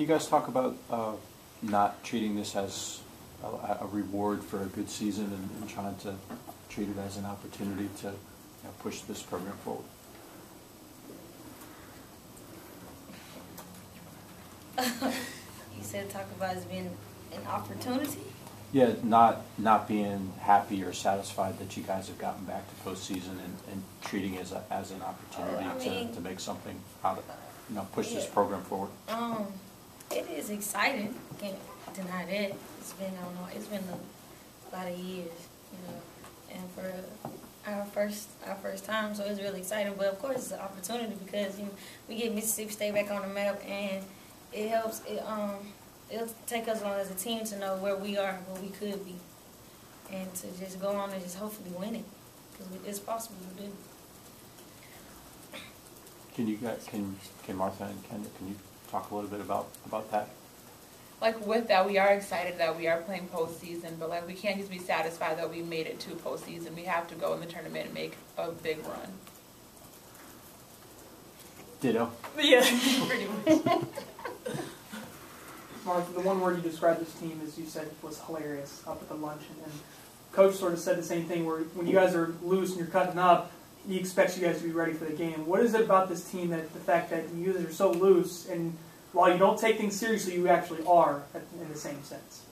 You guys talk about uh, not treating this as a, a reward for a good season and, and trying to treat it as an opportunity to you know, push this program forward. you said talk about it as being an opportunity. Yeah, not not being happy or satisfied that you guys have gotten back to postseason and, and treating it as, a, as an opportunity Oh, I mean- to, to make something out of, you know, push this program forward. Um, it is exciting. Can't deny that. It's been I don't know. It's been a lot of years, you know, and for our first our first time, so it's really exciting. But of course, it's an opportunity because you know, we get Mississippi State back on the map, and it helps. It um it'll take us along as a team to know where we are, where we could be, and to just go on and just hopefully win it because it's possible to do. Can you guys, can, can Martha and Ken, can you talk a little bit about, about that? like with that, we are excited that we are playing postseason, but like we can't just be satisfied that we made it to postseason. We have to go in the tournament and make a big run. Ditto. Yeah, pretty much. Mark, the one word you described this team as you said was hilarious up at the luncheon, and coach sort of said the same thing. Where when you guys are loose and you're cutting up, he expects you guys to be ready for the game. What is it about this team that the fact that you guys are so loose and while you don't take things seriously, you actually are in the same sense?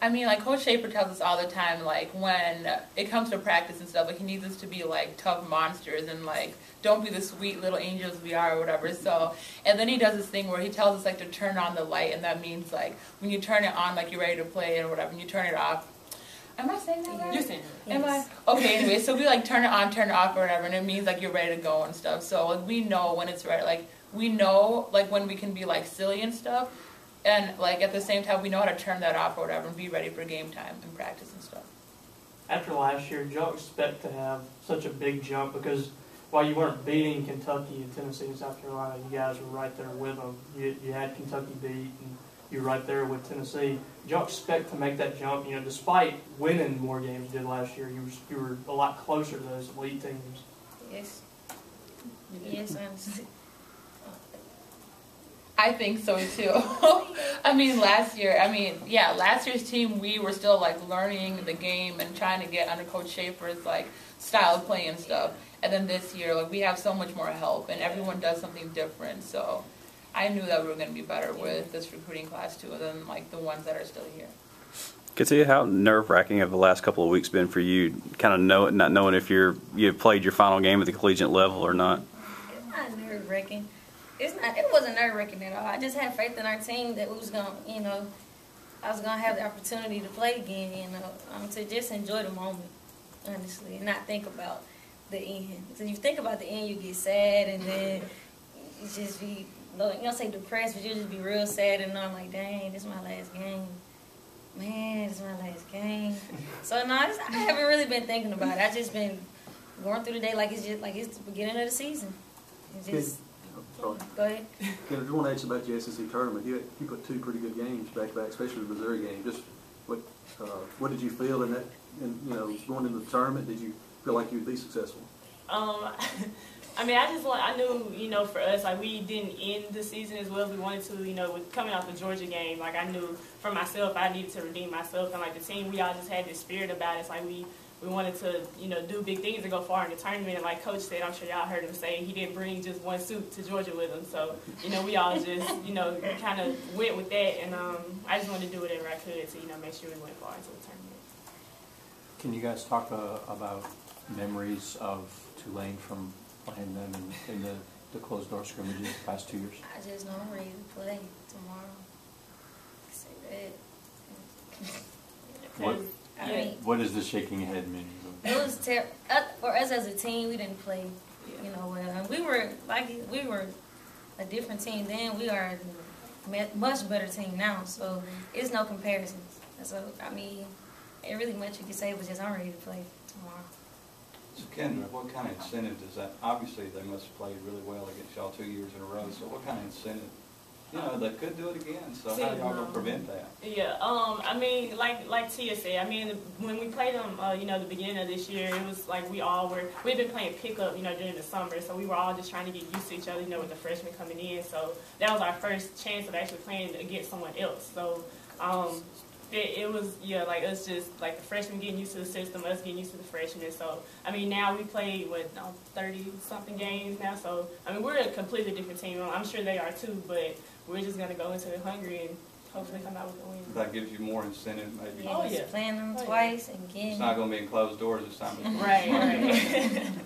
I mean, like Coach Schaefer tells us all the time, like when it comes to practice and stuff, like he needs us to be like tough monsters and like don't be the sweet little angels we are or whatever. So, and then he does this thing where he tells us like to turn on the light, and that means like when you turn it on, like you're ready to play or whatever, and you turn it off. Am I saying that right? You're saying it. Am I? Okay, anyway, so we like turn it on, turn it off, or whatever, and it means like you're ready to go and stuff. So like we know when it's right, like we know like when we can be like silly and stuff, and like at the same time we know how to turn that off or whatever and be ready for game time and practice and stuff. After last year, do y'all expect to have such a big jump? Because while you weren't beating Kentucky and Tennessee and South Carolina, you guys were right there with them. You, you had Kentucky beat, and you were right there with Tennessee. Do y'all expect to make that jump? You know, despite winning more games you did last year, you were, you were a lot closer to those elite teams. Yes. Yes, honestly. I think so too. I mean, last year, I mean, yeah, last year's team, we were still like learning the game and trying to get under Coach Schaefer's like style of play and stuff. And then this year, like we have so much more help and everyone does something different. So I knew that we were going to be better with this recruiting class too than like the ones that are still here. Katia, how nerve wracking have the last couple of weeks been for you? Kind of know not knowing if you're you've played your final game at the collegiate level or not. It's not nerve wracking. It's not. It wasn't nerve wracking at all. I just had faith in our team that we was gonna, you know, I was gonna have the opportunity to play again. You know, um, to just enjoy the moment, honestly, and not think about the end. So you think about the end, you get sad, and then you just be, you don't say depressed, but you just be real sad, and I'm like, dang, this is my last game. Man, this is my last game. So no, I, just, I haven't really been thinking about it. I just been going through the day like it's just like it's the beginning of the season. It's just Sorry. go ahead. Ken, I just want to ask you about your SEC tournament. You, had- you put two pretty good games back to back, especially the Missouri game. Just what uh, what did you feel in that? In, you know, going into the tournament, did you feel like you'd be successful? Um, I mean, I just I knew, you know, for us, like, we didn't end the season as well as we wanted to, you know, with coming off the Georgia game, like, I knew for myself, I needed to redeem myself, and, like, the team, we all just had this spirit about us. Like we, we wanted to, you know, do big things and go far in the tournament, and like Coach said, I'm sure y'all heard him say, he didn't bring just one suit to Georgia with him, so, you know, we all just, you know, kind of went with that, and um, I just wanted to do whatever I could to, you know, make sure we went far into the tournament. Can you guys talk uh, about memories of Tulane from playing them in, in the, the closed door scrimmages the past two years? I just know I'm ready to play tomorrow. Say that. What, I mean, what does the shaking head mean? it was ter- uh, for us as a team. We didn't play, you know, well. And we were like we were a different team then. We are a much better team now. So it's no comparisons. So I mean, it really much you can say was just I'm ready to play tomorrow. So Ken, what kind of incentive does that, obviously they must have played really well against y'all two years in a row, so what kind of incentive You know, they could do it again, so how y'all gonna prevent that? Yeah, um, I mean, like like Tia said, I mean, when we played them, uh, you know, the beginning of this year, it was like we all were we've been playing pickup, you know, during the summer, so we were all just trying to get used to each other, you know, with the freshmen coming in. So that was our first chance of actually playing against someone else. So um, it, it was yeah, like us just like the freshmen getting used to the system, us getting used to the freshmen. So I mean, now we played what um, thirty something games now. So I mean, we're a completely different team. I'm sure they are too, but we're just gonna go into it hungry and hopefully come out with a win. That gives you more incentive, maybe. Oh, Yes, yeah. Playing them Oh, yeah. twice and getting. It's not gonna be in closed doors this time. Right, right.